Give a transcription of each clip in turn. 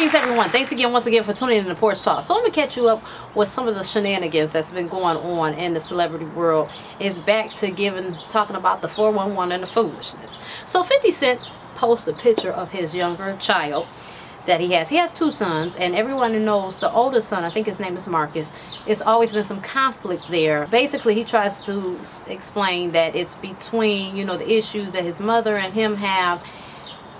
Greetings everyone. Thanks again once again for tuning in to Porch Talk. So I'm going to catch you up with some of the shenanigans that's been going on in the celebrity world. It's back to giving, talking about the 411 and the foolishness. So 50 Cent posts a picture of his younger child that he has. He has two sons, and everyone who knows the oldest son, I think his name is Marcus, it's always been some conflict there. Basically, he tries to explain that it's between, you know, the issues that his mother and him have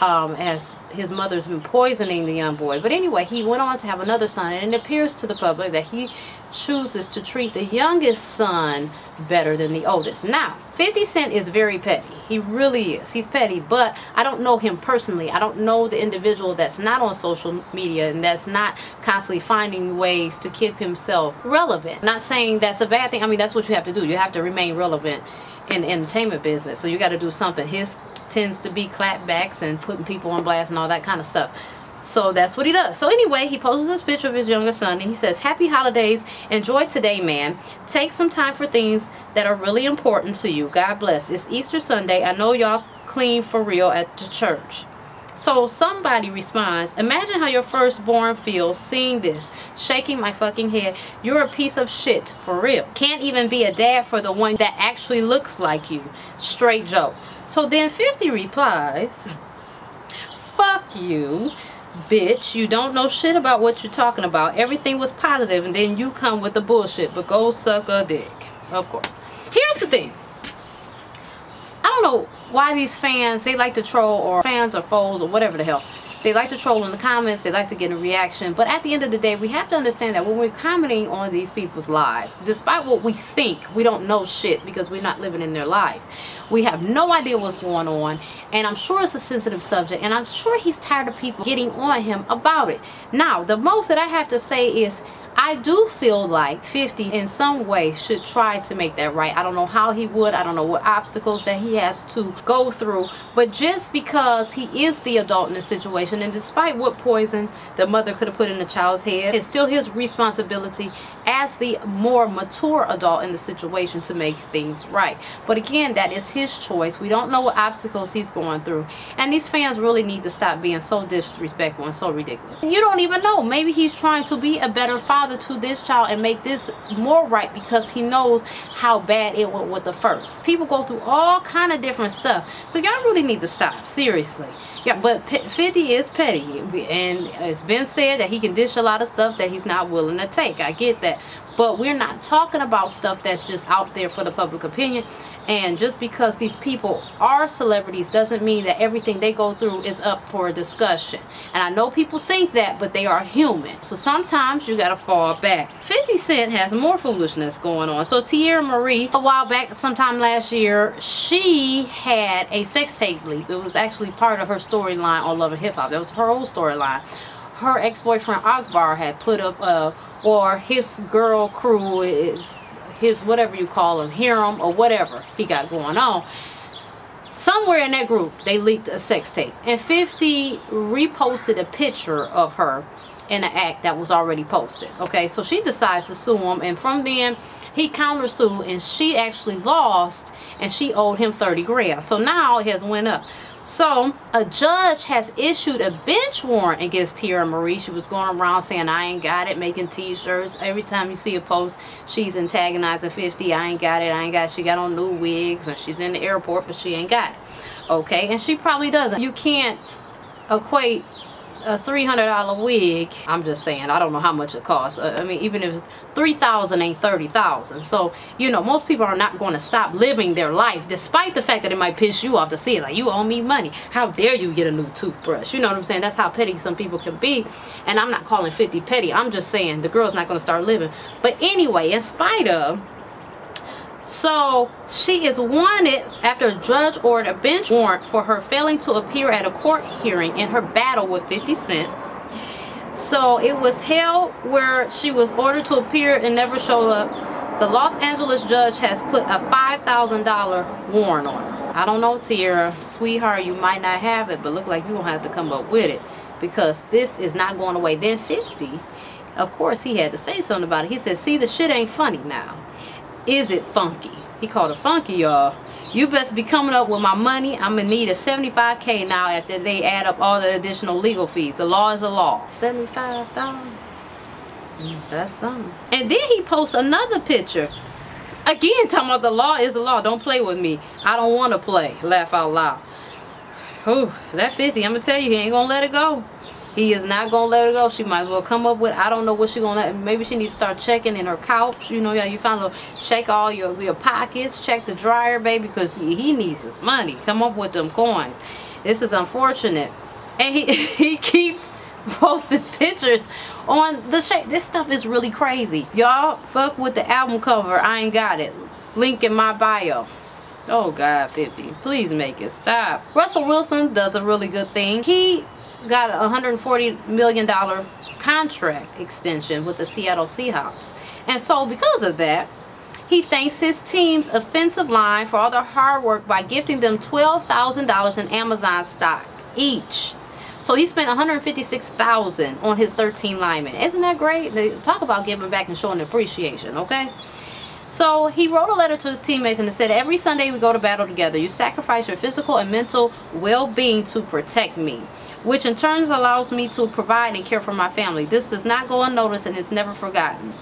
um, as his mother's been poisoning the young boy. But anyway, he went on to have another son, and it appears to the public that he chooses to treat the youngest son better than the oldest. Now, 50 Cent is very petty. He really is. He's petty, but I don't know him personally. I don't know the individual that's not on social media and that's not constantly finding ways to keep himself relevant. Not saying that's a bad thing. I mean, that's what you have to do. You have to remain relevant in the entertainment business. So you got to do something. His tends to be clapbacks and putting people on blast and all that kind of stuff. So that's what he does. So anyway, he posts this picture of his younger son and he says, Happy holidays. Enjoy today, man. Take some time for things that are really important to you. God bless. It's Easter Sunday. I know y'all clean for real at the church. So somebody responds, imagine how your firstborn feels seeing this, shaking my fucking head. You're a piece of shit, for real. Can't even be a dad for the one that actually looks like you. Straight joke. So then 50 replies, fuck you, bitch. You don't know shit about what you're talking about. Everything was positive and then you come with the bullshit, but go suck a dick. Of course. Here's the thing. I don't know why these fans, they like to troll or fans or foes or whatever the hell. They like to troll in the comments, they like to get a reaction, but at the end of the day, we have to understand that when we're commenting on these people's lives, despite what we think, we don't know shit because we're not living in their life. We have no idea what's going on, and I'm sure it's a sensitive subject, and I'm sure he's tired of people getting on him about it. Now, the most that I have to say is, I do feel like 50 in some way should try to make that right. I don't know how he would. I don't know what obstacles that he has to go through. But just because he is the adult in the situation and despite what poison the mother could have put in the child's head, it's still his responsibility as the more mature adult in the situation to make things right. But again, that is his choice. We don't know what obstacles he's going through. And these fans really need to stop being so disrespectful and so ridiculous. You don't even know. Maybe he's trying to be a better father father to this child and make this more right because he knows how bad it went with the first. People go through all kind of different stuff. So y'all really need to stop. Seriously. Yeah, but 50 is petty. And it's been said that he can dish a lot of stuff that he's not willing to take. I get that. But we're not talking about stuff that's just out there for the public opinion. And just because these people are celebrities doesn't mean that everything they go through is up for discussion. And I know people think that, but they are human. So sometimes you gotta fall back. 50 Cent has more foolishness going on. So Teairra Marie a while back, sometime last year, she had a sex tape leak. It was actually part of her storyline on Love and Hip Hop. That was her whole storyline. Her ex-boyfriend Akbar had put up, uh, or his girl crew, his whatever you call him, harem or whatever he got going on. Somewhere in that group, they leaked a sex tape. And 50 reposted a picture of her in an act that was already posted. Okay, so she decides to sue him. And from then, he countersued and she actually lost and she owed him 30 grand. So now it has went up. So a judge has issued a bench warrant against Teairra Marie. She was going around saying, I ain't got it, making t-shirts. Every time you see a post, she's antagonizing 50. I ain't got it, I ain't got it. She got on new wigs and she's in the airport, but she ain't got it. Okay, and she probably doesn't. You can't equate a $300 wig i'm just saying i don't know how much it costs. Uh, i mean even if 3000 ain't 30000 so you know most people are not going to stop living their life despite the fact that it might piss you off to see it. Like you owe me money. How dare you get a new toothbrush? You know what i'm saying? That's how petty some people can be. And i'm not calling 50 petty. I'm just saying the girl's not going to start living. But anyway in spite of so she is wanted after a judge ordered a bench warrant for her failing to appear at a court hearing in her battle with 50 Cent. So it was held where she was ordered to appear and never showed up. The Los Angeles judge has put a $5,000 warrant on her. I don't know, Teairra. Sweetheart, you might not have it, but look like you will have to come up with it because this is not going away. Then 50, of course, he had to say something about it. He said, see, the shit ain't funny now is it funky? He called it funky, y'all. You best be coming up with my money. I'm gonna need a 75k now after they add up all the additional legal fees. The law is a law. 75,000. Mm, that's something. And then he posts another picture. Again, talking about the law is the law. Don't play with me. I don't want to play. Laugh out loud. Whew, that 50, I'm going to tell you, he ain't going to let it go. He is not to let it go. She might as well come up with, I don't know what she to, maybe she needs to start checking in her couch. You know, yeah, you find a check all your, your pockets, check the dryer, baby, because he, he needs his money. Come up with them coins. This is unfortunate. And he, he keeps posting pictures on the shape. This stuff is really crazy. Y'all, fuck with the album cover. I ain't got it. Link in my bio. Oh God, 50. Please make it stop. Russell Wilson does a really good thing. He got a $140 million contract extension with the Seattle Seahawks. And so because of that, he thanks his team's offensive line for all their hard work by gifting them $12,000 in Amazon stock each. So he spent 156,000 on his 13 linemen. Isn't that great? Talk about giving back and showing appreciation, okay? So he wrote a letter to his teammates and said, Every Sunday we go to battle together. You sacrifice your physical and mental well-being to protect me, which in turn allows me to provide and care for my family. This does not go unnoticed and is never forgotten.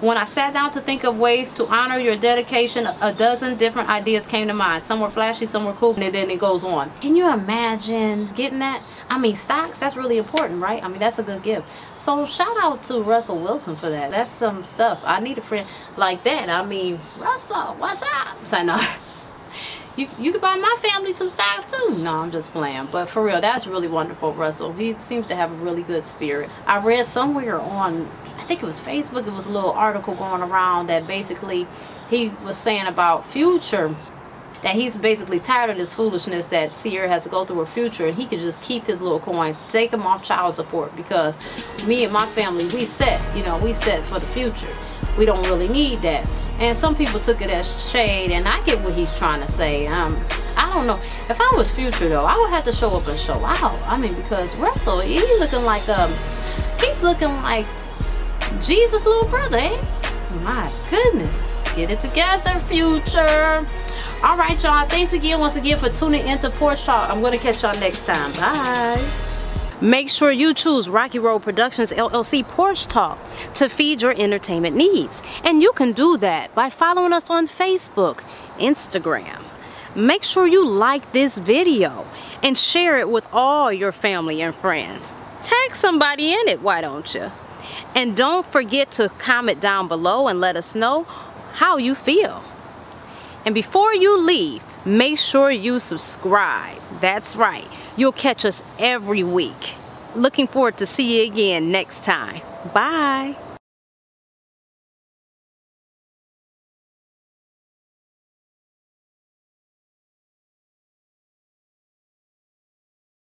When I sat down to think of ways to honor your dedication, a dozen different ideas came to mind. Some were flashy, some were cool, and then it goes on. Can you imagine getting that? I mean, stocks, that's really important, right? I mean, that's a good gift. So shout out to Russell Wilson for that. That's some stuff. I need a friend like that. I mean, Russell, what's up? So, no. You, you could buy my family some stock too. No, I'm just playing. But for real, that's really wonderful, Russell. He seems to have a really good spirit. I read somewhere on I think it was Facebook, it was a little article going around that basically he was saying about future that he's basically tired of this foolishness that Ciara has to go through her future and he could just keep his little coins, take them off child support because me and my family, we set, you know, we set for the future. We don't really need that. And some people took it as shade and I get what he's trying to say. Um, I don't know. If I was future though, I would have to show up and show out. I mean, because Russell, he's looking like, um, he's looking like Jesus' little brother, eh? My goodness. Get it together, future. All right, y'all. Thanks again once again for tuning into Porch Talk. I'm going to catch y'all next time. Bye. Make sure you choose Rocky Road Productions LLC Porch Talk to feed your entertainment needs. And you can do that by following us on Facebook, Instagram. Make sure you like this video and share it with all your family and friends. Tag somebody in it, why don't you? And don't forget to comment down below and let us know how you feel. And before you leave, make sure you subscribe. That's right. You'll catch us every week. Looking forward to see you again next time. Bye.